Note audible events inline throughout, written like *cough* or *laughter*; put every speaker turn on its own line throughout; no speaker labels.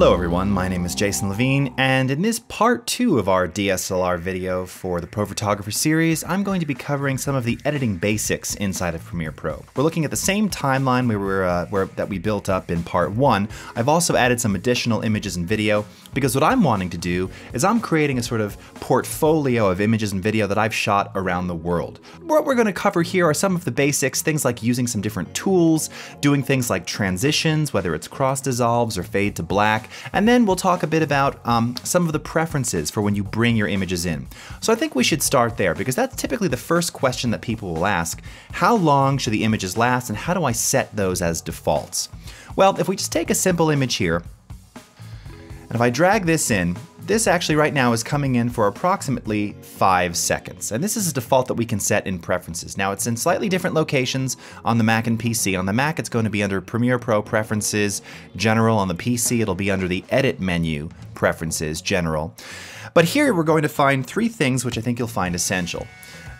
Hello everyone, my name is Jason Levine, and in this part two of our DSLR video for the Pro Photographer series, I'm going to be covering some of the editing basics inside of Premiere Pro. We're looking at the same timeline we were, uh, that we built up in part one. I've also added some additional images and video, because what I'm wanting to do is I'm creating a sort of portfolio of images and video that I've shot around the world. What we're going to cover here are some of the basics, things like using some different tools, doing things like transitions, whether it's cross dissolves or fade to black, and then we'll talk a bit about um, some of the preferences for when you bring your images in. So I think we should start there because that's typically the first question that people will ask. How long should the images last and how do I set those as defaults? Well, if we just take a simple image here, and if I drag this in, this actually right now is coming in for approximately five seconds. And this is a default that we can set in preferences. Now it's in slightly different locations on the Mac and PC. On the Mac, it's going to be under Premiere Pro Preferences, General. On the PC, it'll be under the Edit menu, Preferences, General. But here we're going to find three things which I think you'll find essential.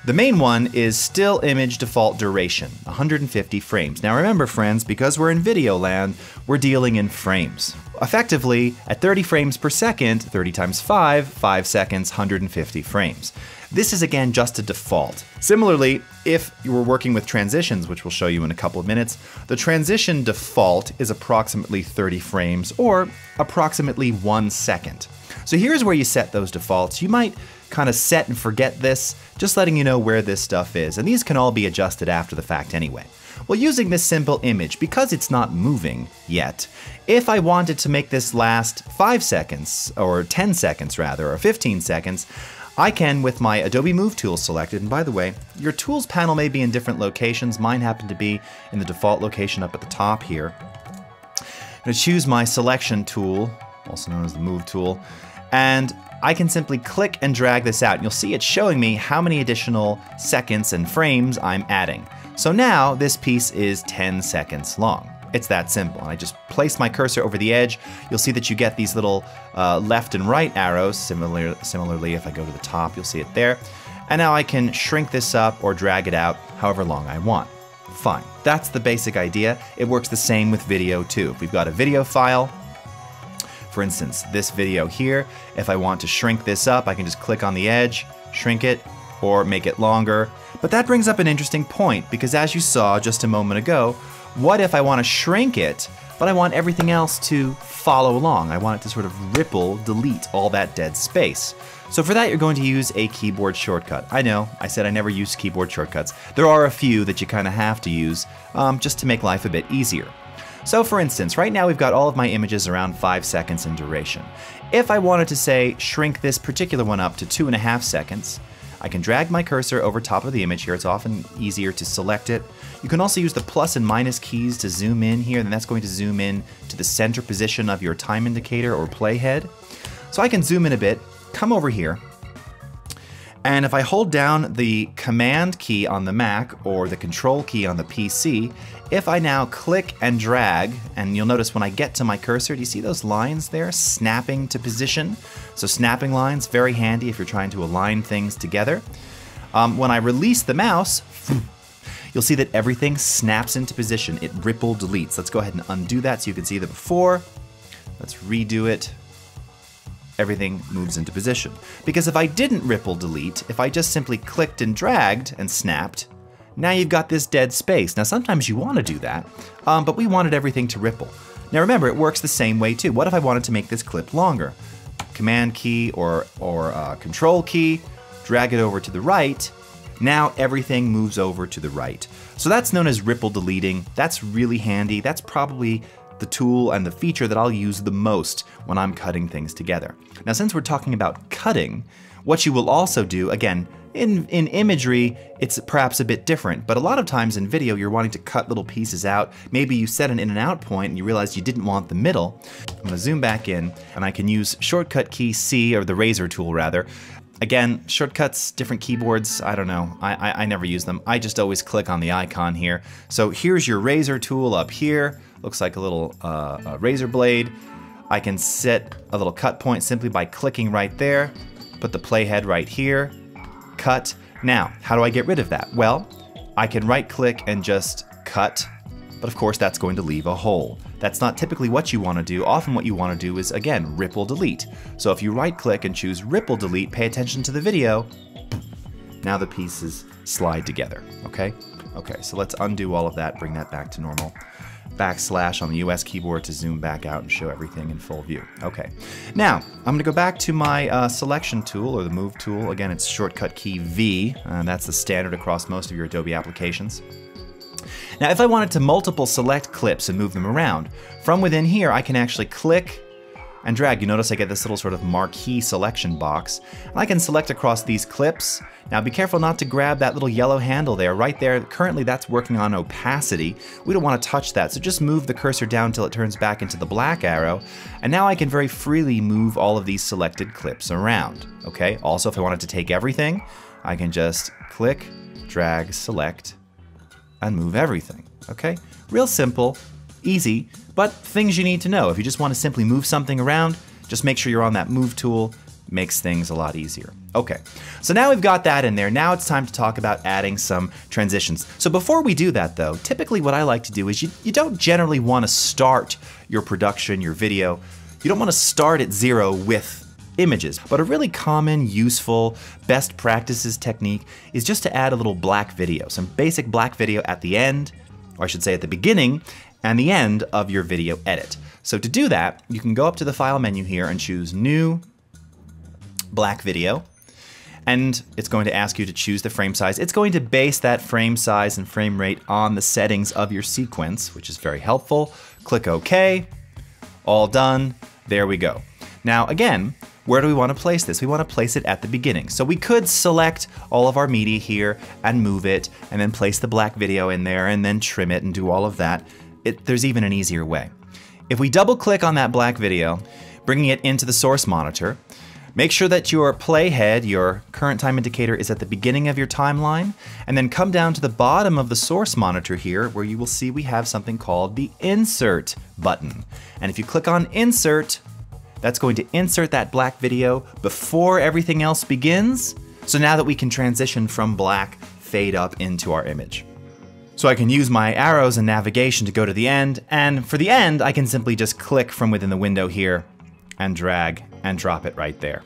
The main one is still image default duration, 150 frames. Now remember friends, because we're in video land, we're dealing in frames. Effectively, at 30 frames per second, 30 times 5, 5 seconds, 150 frames. This is again just a default. Similarly, if you were working with transitions, which we'll show you in a couple of minutes, the transition default is approximately 30 frames or approximately one second. So here's where you set those defaults. You might kind of set and forget this, just letting you know where this stuff is. And these can all be adjusted after the fact anyway. Well, using this simple image, because it's not moving yet, if I wanted to make this last 5 seconds, or 10 seconds rather, or 15 seconds, I can with my Adobe Move tool selected, and by the way, your tools panel may be in different locations. Mine happen to be in the default location up at the top here. I'm going to choose my selection tool, also known as the Move tool, and I can simply click and drag this out. You'll see it's showing me how many additional seconds and frames I'm adding. So now this piece is 10 seconds long. It's that simple. And I just place my cursor over the edge. You'll see that you get these little uh, left and right arrows. Similar, similarly, if I go to the top, you'll see it there. And now I can shrink this up or drag it out however long I want. Fine. That's the basic idea. It works the same with video too. If we've got a video file, for instance, this video here, if I want to shrink this up, I can just click on the edge, shrink it, or make it longer. But that brings up an interesting point, because as you saw just a moment ago, what if I want to shrink it, but I want everything else to follow along? I want it to sort of ripple, delete all that dead space. So for that, you're going to use a keyboard shortcut. I know, I said I never use keyboard shortcuts. There are a few that you kind of have to use um, just to make life a bit easier. So for instance, right now we've got all of my images around 5 seconds in duration. If I wanted to say shrink this particular one up to 2.5 seconds, I can drag my cursor over top of the image here. It's often easier to select it. You can also use the plus and minus keys to zoom in here, and that's going to zoom in to the center position of your time indicator or playhead. So I can zoom in a bit, come over here, and if I hold down the Command key on the Mac or the Control key on the PC, if I now click and drag, and you'll notice when I get to my cursor, do you see those lines there snapping to position? So snapping lines, very handy if you're trying to align things together. Um, when I release the mouse, *laughs* you'll see that everything snaps into position. It ripple deletes. Let's go ahead and undo that so you can see the before. Let's redo it everything moves into position. Because if I didn't ripple delete, if I just simply clicked and dragged and snapped, now you've got this dead space. Now sometimes you want to do that, um, but we wanted everything to ripple. Now remember, it works the same way too. What if I wanted to make this clip longer? Command key or, or uh, control key, drag it over to the right, now everything moves over to the right. So that's known as ripple deleting. That's really handy. That's probably the tool and the feature that I'll use the most when I'm cutting things together. Now, since we're talking about cutting, what you will also do, again, in, in imagery, it's perhaps a bit different, but a lot of times in video, you're wanting to cut little pieces out. Maybe you set an in and out point and you realize you didn't want the middle. I'm gonna zoom back in and I can use shortcut key C, or the razor tool rather. Again, shortcuts, different keyboards, I don't know. I, I, I never use them. I just always click on the icon here. So here's your razor tool up here. Looks like a little uh, a razor blade. I can set a little cut point simply by clicking right there, put the playhead right here, cut. Now, how do I get rid of that? Well, I can right click and just cut but of course that's going to leave a hole. That's not typically what you want to do. Often what you want to do is, again, ripple delete. So if you right click and choose ripple delete, pay attention to the video, now the pieces slide together, okay? Okay, so let's undo all of that, bring that back to normal. Backslash on the US keyboard to zoom back out and show everything in full view. Okay, now I'm gonna go back to my uh, selection tool or the move tool. Again, it's shortcut key V, and that's the standard across most of your Adobe applications. Now, if I wanted to multiple select clips and move them around, from within here I can actually click and drag, you notice I get this little sort of marquee selection box. And I can select across these clips. Now be careful not to grab that little yellow handle there. Right there, currently that's working on opacity. We don't want to touch that, so just move the cursor down until it turns back into the black arrow. And now I can very freely move all of these selected clips around. Okay, also if I wanted to take everything, I can just click, drag, select, and move everything. Okay, real simple, easy, but things you need to know. If you just want to simply move something around, just make sure you're on that move tool, makes things a lot easier. Okay, so now we've got that in there. Now it's time to talk about adding some transitions. So before we do that though, typically what I like to do is you, you don't generally want to start your production, your video, you don't want to start at zero with images. But a really common, useful, best practices technique is just to add a little black video, some basic black video at the end, or I should say at the beginning, and the end of your video edit. So to do that, you can go up to the File menu here and choose New, Black Video, and it's going to ask you to choose the frame size. It's going to base that frame size and frame rate on the settings of your sequence, which is very helpful. Click OK, all done, there we go. Now again, where do we want to place this? We want to place it at the beginning. So we could select all of our media here and move it and then place the black video in there and then trim it and do all of that it, there's even an easier way. If we double click on that black video, bringing it into the source monitor, make sure that your playhead, your current time indicator, is at the beginning of your timeline, and then come down to the bottom of the source monitor here where you will see we have something called the Insert button. And if you click on Insert, that's going to insert that black video before everything else begins. So now that we can transition from black, fade up into our image. So I can use my arrows and navigation to go to the end, and for the end, I can simply just click from within the window here and drag and drop it right there.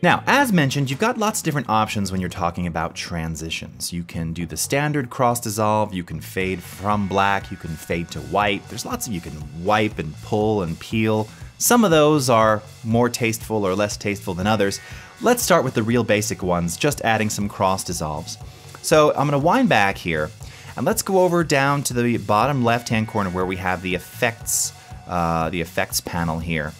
Now, as mentioned, you've got lots of different options when you're talking about transitions. You can do the standard cross dissolve, you can fade from black, you can fade to white. There's lots of you can wipe and pull and peel. Some of those are more tasteful or less tasteful than others. Let's start with the real basic ones, just adding some cross dissolves. So I'm gonna wind back here and let's go over down to the bottom left-hand corner where we have the effects, uh, the effects panel here.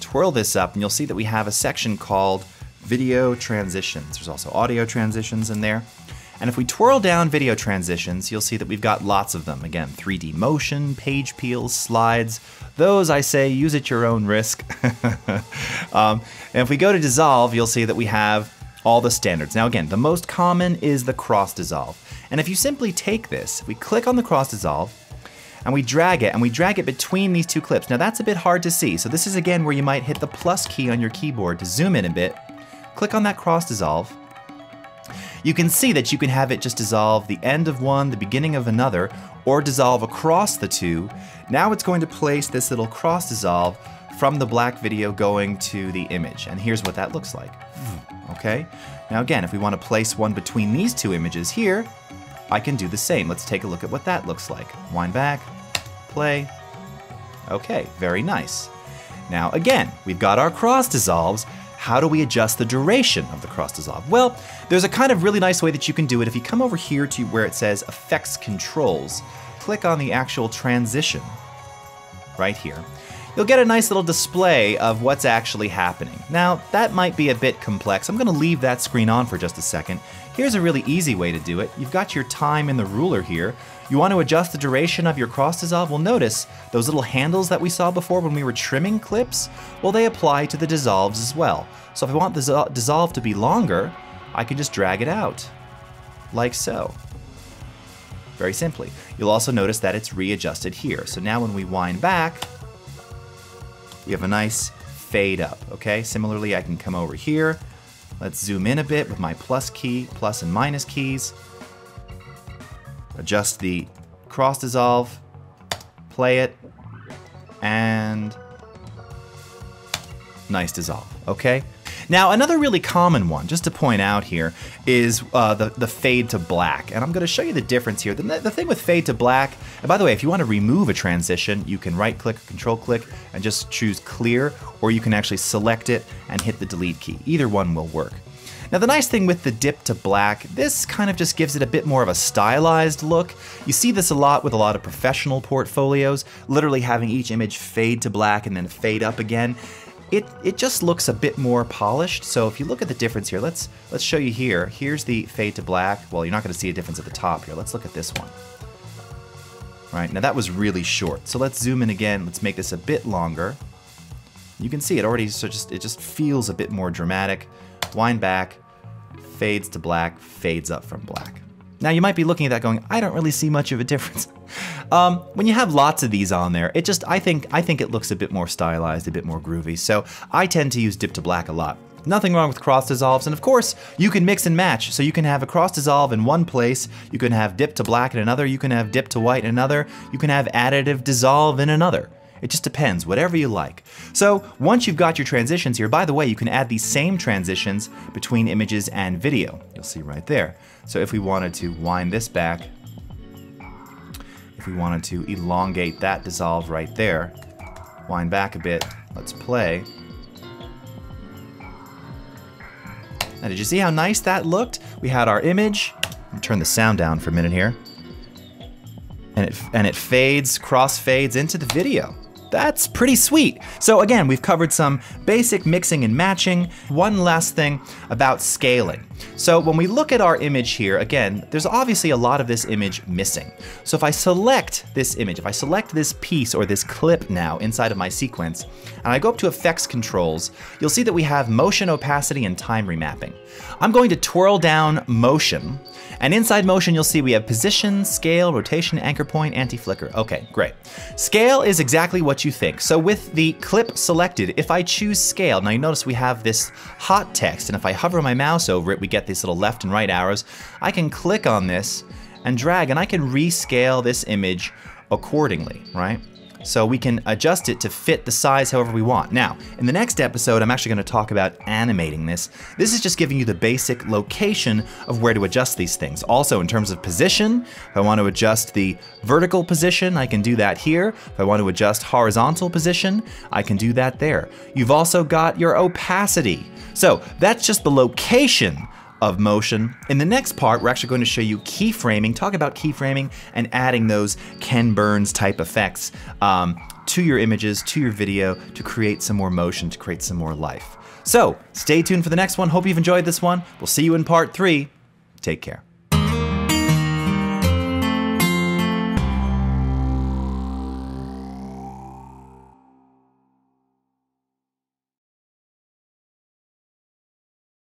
Twirl this up and you'll see that we have a section called video transitions. There's also audio transitions in there. And if we twirl down video transitions, you'll see that we've got lots of them. Again, 3D motion, page peels, slides. Those, I say, use at your own risk. *laughs* um, and if we go to dissolve, you'll see that we have all the standards. Now again, the most common is the cross dissolve. And if you simply take this, we click on the cross dissolve, and we drag it, and we drag it between these two clips. Now that's a bit hard to see, so this is again where you might hit the plus key on your keyboard to zoom in a bit. Click on that cross dissolve. You can see that you can have it just dissolve the end of one, the beginning of another, or dissolve across the two. Now it's going to place this little cross dissolve from the black video going to the image, and here's what that looks like. Okay? Now again, if we want to place one between these two images here, I can do the same. Let's take a look at what that looks like. Wind back, play. Okay, very nice. Now again, we've got our cross dissolves. How do we adjust the duration of the cross dissolve? Well, there's a kind of really nice way that you can do it. If you come over here to where it says Effects Controls, click on the actual transition right here, you'll get a nice little display of what's actually happening. Now, that might be a bit complex. I'm going to leave that screen on for just a second. Here's a really easy way to do it. You've got your time in the ruler here. You want to adjust the duration of your cross dissolve? Well, notice those little handles that we saw before when we were trimming clips? Well, they apply to the dissolves as well. So if I want the dissolve to be longer, I can just drag it out, like so. Very simply. You'll also notice that it's readjusted here. So now when we wind back, we have a nice fade up, okay? Similarly, I can come over here. Let's zoom in a bit with my plus key, plus and minus keys. Adjust the cross dissolve. play it, and nice dissolve, okay? Now, another really common one, just to point out here, is uh, the, the fade to black. And I'm going to show you the difference here. The, the thing with fade to black, and by the way, if you want to remove a transition, you can right click, control click, and just choose clear, or you can actually select it and hit the delete key. Either one will work. Now the nice thing with the dip to black, this kind of just gives it a bit more of a stylized look. You see this a lot with a lot of professional portfolios, literally having each image fade to black and then fade up again it, it just looks a bit more polished. So if you look at the difference here, let's, let's show you here. Here's the fade to black. Well, you're not gonna see a difference at the top here. Let's look at this one. Right, now that was really short. So let's zoom in again. Let's make this a bit longer. You can see it already so just it just feels a bit more dramatic. Wind back, fades to black, fades up from black. Now you might be looking at that going, I don't really see much of a difference. *laughs* Um, when you have lots of these on there, it just I think I think it looks a bit more stylized, a bit more groovy. So I tend to use dip to black a lot. Nothing wrong with cross dissolves, and of course, you can mix and match. So you can have a cross dissolve in one place, you can have dip to black in another, you can have dip to white in another, you can have additive dissolve in another. It just depends, whatever you like. So once you've got your transitions here, by the way, you can add these same transitions between images and video. You'll see right there. So if we wanted to wind this back, if we wanted to elongate that dissolve right there, wind back a bit, let's play. Now did you see how nice that looked? We had our image, turn the sound down for a minute here, and it, and it fades, cross fades into the video. That's pretty sweet. So again, we've covered some basic mixing and matching. One last thing about scaling. So when we look at our image here, again, there's obviously a lot of this image missing. So if I select this image, if I select this piece or this clip now inside of my sequence, and I go up to effects controls, you'll see that we have motion opacity and time remapping. I'm going to twirl down motion, and inside motion, you'll see we have position, scale, rotation, anchor point, anti-flicker. Okay, great. Scale is exactly what you think. So with the clip selected, if I choose scale, now you notice we have this hot text, and if I hover my mouse over it, we get these little left and right arrows. I can click on this and drag, and I can rescale this image accordingly, right? so we can adjust it to fit the size however we want. Now, in the next episode, I'm actually going to talk about animating this. This is just giving you the basic location of where to adjust these things. Also, in terms of position, if I want to adjust the vertical position, I can do that here. If I want to adjust horizontal position, I can do that there. You've also got your opacity. So that's just the location of motion. In the next part, we're actually going to show you keyframing, talk about keyframing and adding those Ken Burns type effects um, to your images, to your video, to create some more motion, to create some more life. So stay tuned for the next one. Hope you've enjoyed this one. We'll see you in part three. Take care.